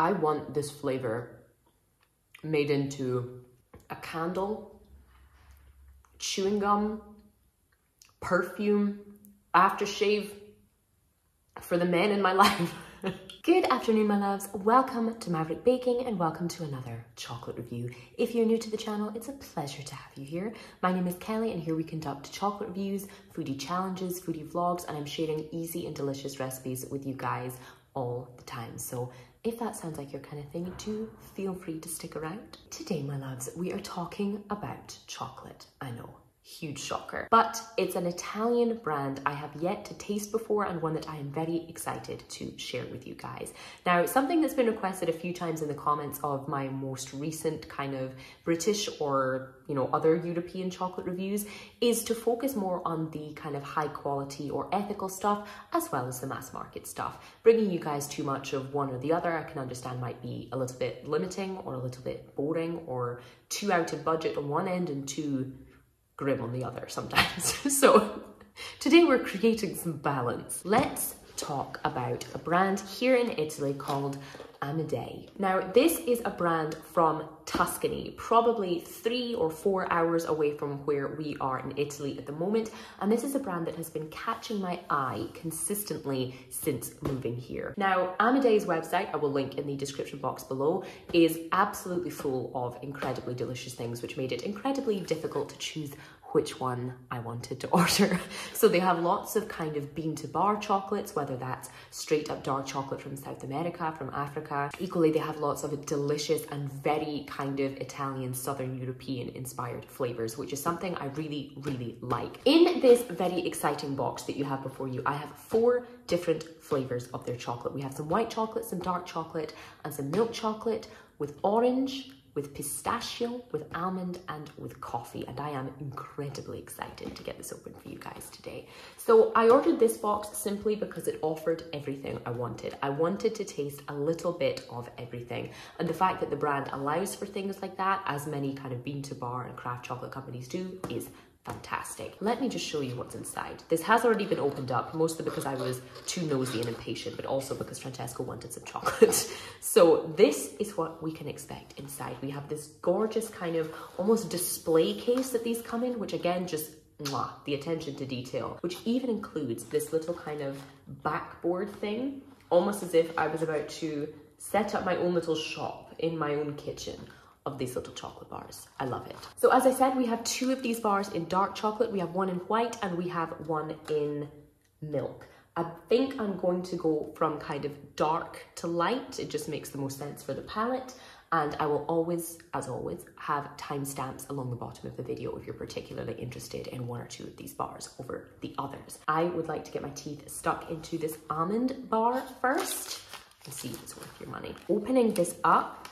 I want this flavor made into a candle, chewing gum, perfume, aftershave for the men in my life. Good afternoon, my loves. Welcome to Maverick Baking and welcome to another chocolate review. If you're new to the channel, it's a pleasure to have you here. My name is Kelly and here we conduct chocolate reviews, foodie challenges, foodie vlogs, and I'm sharing easy and delicious recipes with you guys all the time. So if that sounds like your kind of thing, do feel free to stick around. Today, my loves, we are talking about chocolate. I know, huge shocker. But it's an Italian brand I have yet to taste before and one that I am very excited to share with you guys. Now, something that's been requested a few times in the comments of my most recent kind of British or, you know, other European chocolate reviews is to focus more on the kind of high quality or ethical stuff as well as the mass market stuff. Bringing you guys too much of one or the other, I can understand might be a little bit limiting or a little bit boring or too out of budget on one end and too grim on the other sometimes. so today we're creating some balance. Let's talk about a brand here in Italy called Amedei. Now, this is a brand from Tuscany, probably three or four hours away from where we are in Italy at the moment. And this is a brand that has been catching my eye consistently since moving here. Now, Amedei's website, I will link in the description box below, is absolutely full of incredibly delicious things, which made it incredibly difficult to choose which one I wanted to order. So they have lots of kind of bean to bar chocolates, whether that's straight up dark chocolate from South America, from Africa. Equally, they have lots of delicious and very kind of Italian, Southern European inspired flavors, which is something I really, really like. In this very exciting box that you have before you, I have four different flavors of their chocolate. We have some white chocolate, some dark chocolate, and some milk chocolate with orange, with pistachio, with almond, and with coffee. And I am incredibly excited to get this open for you guys today. So I ordered this box simply because it offered everything I wanted. I wanted to taste a little bit of everything. And the fact that the brand allows for things like that, as many kind of bean to bar and craft chocolate companies do, is fantastic. Let me just show you what's inside. This has already been opened up, mostly because I was too nosy and impatient, but also because Francesco wanted some chocolate. so this is what we can expect inside. We have this gorgeous kind of almost display case that these come in, which again, just mwah, the attention to detail, which even includes this little kind of backboard thing, almost as if I was about to set up my own little shop in my own kitchen of these little chocolate bars. I love it. So as I said, we have two of these bars in dark chocolate. We have one in white and we have one in milk. I think I'm going to go from kind of dark to light. It just makes the most sense for the palate. And I will always, as always, have timestamps along the bottom of the video if you're particularly interested in one or two of these bars over the others. I would like to get my teeth stuck into this almond bar first and see if it's worth your money. Opening this up,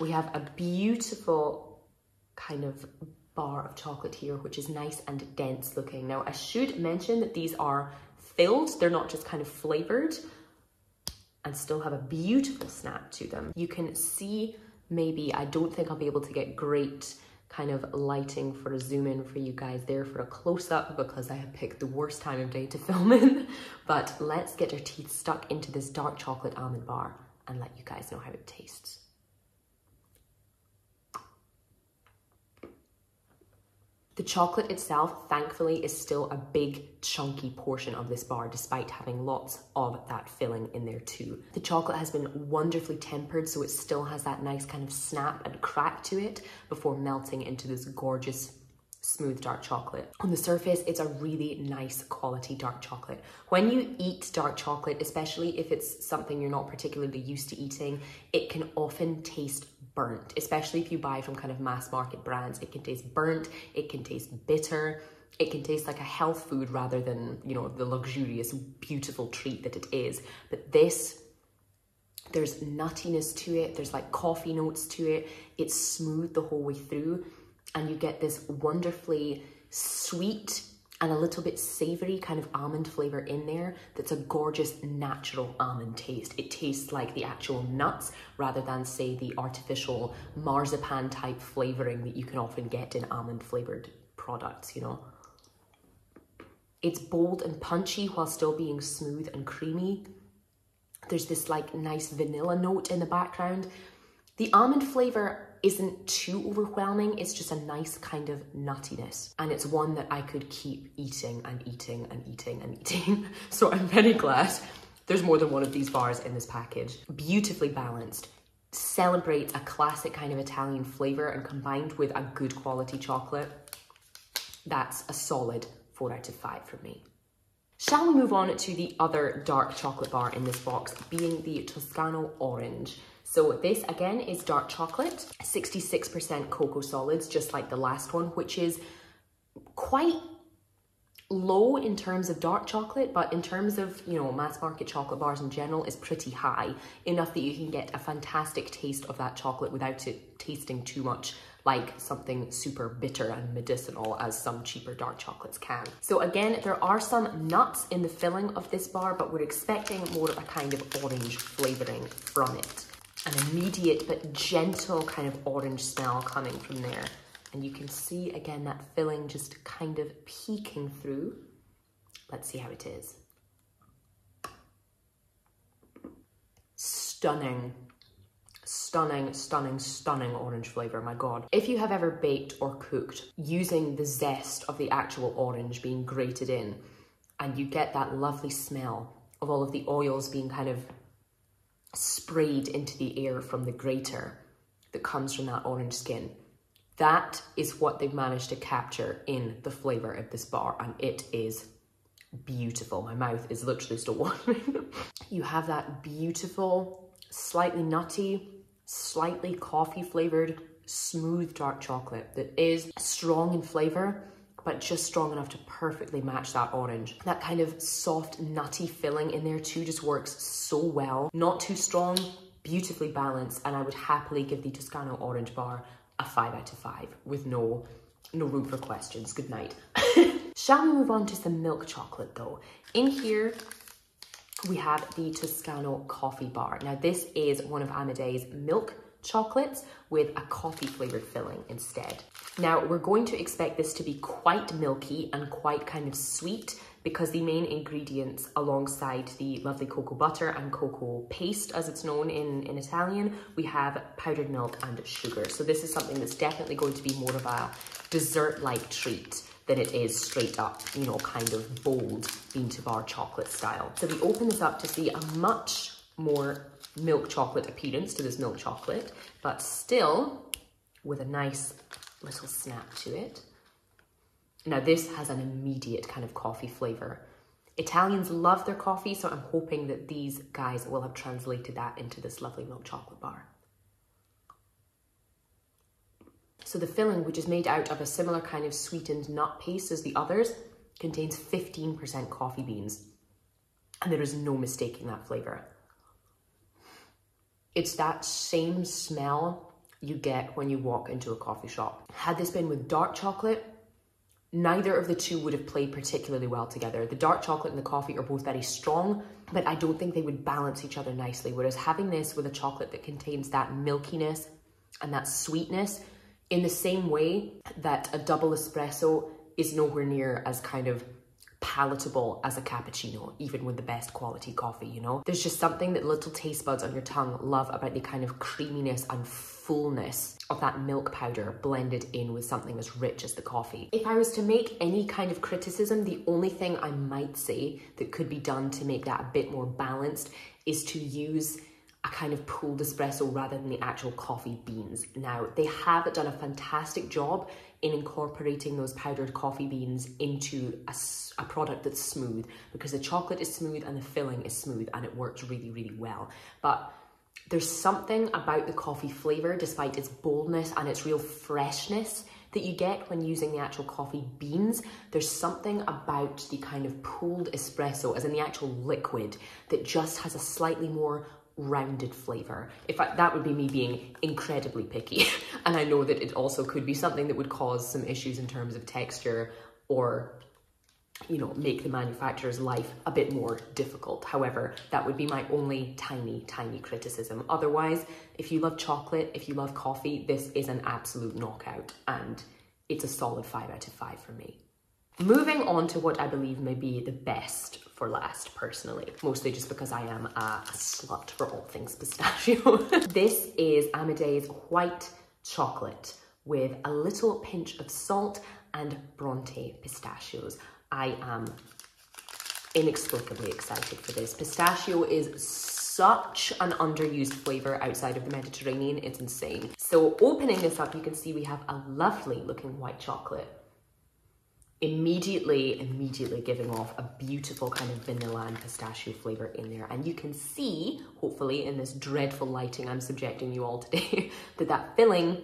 we have a beautiful kind of bar of chocolate here, which is nice and dense looking. Now, I should mention that these are filled. They're not just kind of flavored and still have a beautiful snap to them. You can see maybe, I don't think I'll be able to get great kind of lighting for a zoom in for you guys there for a close up because I have picked the worst time of day to film in. But let's get our teeth stuck into this dark chocolate almond bar and let you guys know how it tastes. The chocolate itself, thankfully, is still a big chunky portion of this bar despite having lots of that filling in there too. The chocolate has been wonderfully tempered so it still has that nice kind of snap and crack to it before melting into this gorgeous smooth dark chocolate. On the surface, it's a really nice quality dark chocolate. When you eat dark chocolate, especially if it's something you're not particularly used to eating, it can often taste burnt, especially if you buy from kind of mass market brands. It can taste burnt, it can taste bitter, it can taste like a health food rather than, you know, the luxurious, beautiful treat that it is. But this there's nuttiness to it, there's like coffee notes to it, it's smooth the whole way through and you get this wonderfully sweet and a little bit savory kind of almond flavor in there that's a gorgeous natural almond taste. It tastes like the actual nuts rather than say the artificial marzipan type flavoring that you can often get in almond flavored products, you know. It's bold and punchy while still being smooth and creamy. There's this like nice vanilla note in the background. The almond flavor isn't too overwhelming. It's just a nice kind of nuttiness. And it's one that I could keep eating and eating and eating and eating. so I'm very glad there's more than one of these bars in this package. Beautifully balanced. Celebrates a classic kind of Italian flavor and combined with a good quality chocolate. That's a solid four out of five for me. Shall we move on to the other dark chocolate bar in this box, being the Toscano Orange. So this again is dark chocolate, 66% cocoa solids, just like the last one, which is quite low in terms of dark chocolate, but in terms of, you know, mass market chocolate bars in general is pretty high, enough that you can get a fantastic taste of that chocolate without it tasting too much like something super bitter and medicinal as some cheaper dark chocolates can. So again, there are some nuts in the filling of this bar, but we're expecting more of a kind of orange flavoring from it an immediate but gentle kind of orange smell coming from there. And you can see again that filling just kind of peeking through. Let's see how it is. Stunning, stunning, stunning, stunning orange flavor, my God. If you have ever baked or cooked using the zest of the actual orange being grated in, and you get that lovely smell of all of the oils being kind of sprayed into the air from the grater that comes from that orange skin. That is what they've managed to capture in the flavour of this bar and it is beautiful. My mouth is literally still watering. you have that beautiful, slightly nutty, slightly coffee flavoured, smooth dark chocolate that is strong in flavour but just strong enough to perfectly match that orange. That kind of soft, nutty filling in there too just works so well. Not too strong, beautifully balanced, and I would happily give the Toscano Orange Bar a five out of five with no, no room for questions. Good night. Shall we move on to some milk chocolate though? In here, we have the Toscano Coffee Bar. Now this is one of Amedei's milk chocolates with a coffee flavored filling instead. Now we're going to expect this to be quite milky and quite kind of sweet because the main ingredients alongside the lovely cocoa butter and cocoa paste as it's known in, in Italian, we have powdered milk and sugar. So this is something that's definitely going to be more of a dessert-like treat than it is straight up, you know, kind of bold bean to bar chocolate style. So we open this up to see a much more milk chocolate appearance to this milk chocolate, but still with a nice little snap to it. Now this has an immediate kind of coffee flavor. Italians love their coffee, so I'm hoping that these guys will have translated that into this lovely milk chocolate bar. So the filling, which is made out of a similar kind of sweetened nut paste as the others, contains 15% coffee beans. And there is no mistaking that flavor. It's that same smell you get when you walk into a coffee shop. Had this been with dark chocolate, neither of the two would have played particularly well together. The dark chocolate and the coffee are both very strong, but I don't think they would balance each other nicely. Whereas having this with a chocolate that contains that milkiness and that sweetness in the same way that a double espresso is nowhere near as kind of palatable as a cappuccino, even with the best quality coffee, you know? There's just something that little taste buds on your tongue love about the kind of creaminess and fullness of that milk powder blended in with something as rich as the coffee. If I was to make any kind of criticism, the only thing I might say that could be done to make that a bit more balanced is to use a kind of pulled espresso rather than the actual coffee beans. Now, they have done a fantastic job in incorporating those powdered coffee beans into a, a, product that's smooth because the chocolate is smooth and the filling is smooth and it works really, really well. But there's something about the coffee flavor, despite its boldness and its real freshness, that you get when using the actual coffee beans. There's something about the kind of pulled espresso, as in the actual liquid, that just has a slightly more rounded flavor. If I, that would be me being incredibly picky. and I know that it also could be something that would cause some issues in terms of texture or you know, make the manufacturer's life a bit more difficult. However, that would be my only tiny, tiny criticism. Otherwise, if you love chocolate, if you love coffee, this is an absolute knockout and it's a solid five out of five for me. Moving on to what I believe may be the best for last, personally. Mostly just because I am a slut for all things pistachio. this is Amedei's white chocolate with a little pinch of salt and Bronte pistachios. I am inexplicably excited for this. Pistachio is such an underused flavor outside of the Mediterranean. It's insane. So opening this up, you can see we have a lovely looking white chocolate immediately, immediately giving off a beautiful kind of vanilla and pistachio flavor in there. And you can see, hopefully in this dreadful lighting I'm subjecting you all today, that that filling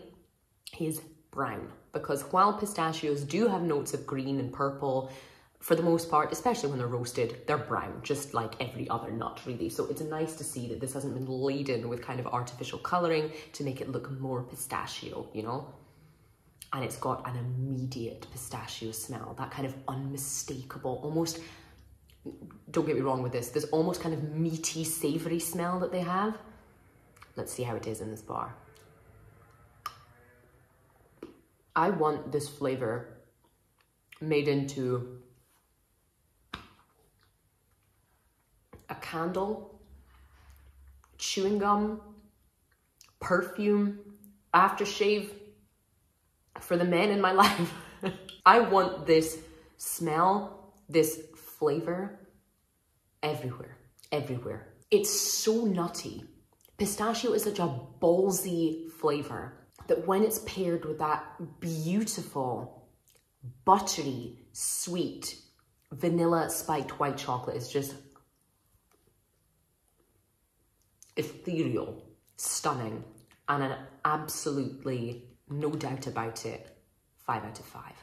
is brown. Because while pistachios do have notes of green and purple, for the most part, especially when they're roasted, they're brown, just like every other nut really. So it's nice to see that this hasn't been laden with kind of artificial coloring to make it look more pistachio, you know? And it's got an immediate pistachio smell, that kind of unmistakable, almost, don't get me wrong with this, there's almost kind of meaty, savory smell that they have. Let's see how it is in this bar. I want this flavor made into a candle, chewing gum, perfume, aftershave for the men in my life. I want this smell, this flavor everywhere, everywhere. It's so nutty. Pistachio is such a ballsy flavor that when it's paired with that beautiful, buttery, sweet, vanilla spiked white chocolate is just ethereal, stunning, and an absolutely, no doubt about it, five out of five.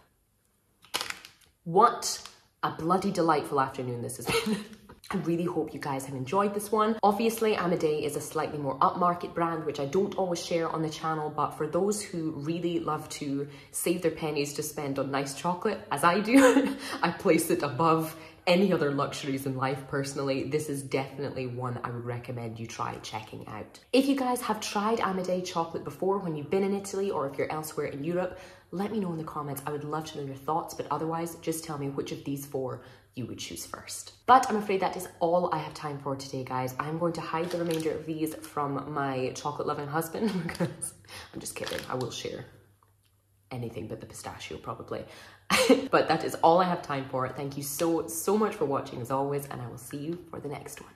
What a bloody delightful afternoon this has been. I really hope you guys have enjoyed this one. Obviously, Amedei is a slightly more upmarket brand, which I don't always share on the channel, but for those who really love to save their pennies to spend on nice chocolate, as I do, I place it above any other luxuries in life personally, this is definitely one I would recommend you try checking out. If you guys have tried Amedei chocolate before when you've been in Italy or if you're elsewhere in Europe, let me know in the comments. I would love to know your thoughts, but otherwise just tell me which of these four you would choose first. But I'm afraid that is all I have time for today, guys. I'm going to hide the remainder of these from my chocolate loving husband because I'm just kidding. I will share anything but the pistachio probably. but that is all I have time for. Thank you so, so much for watching as always, and I will see you for the next one.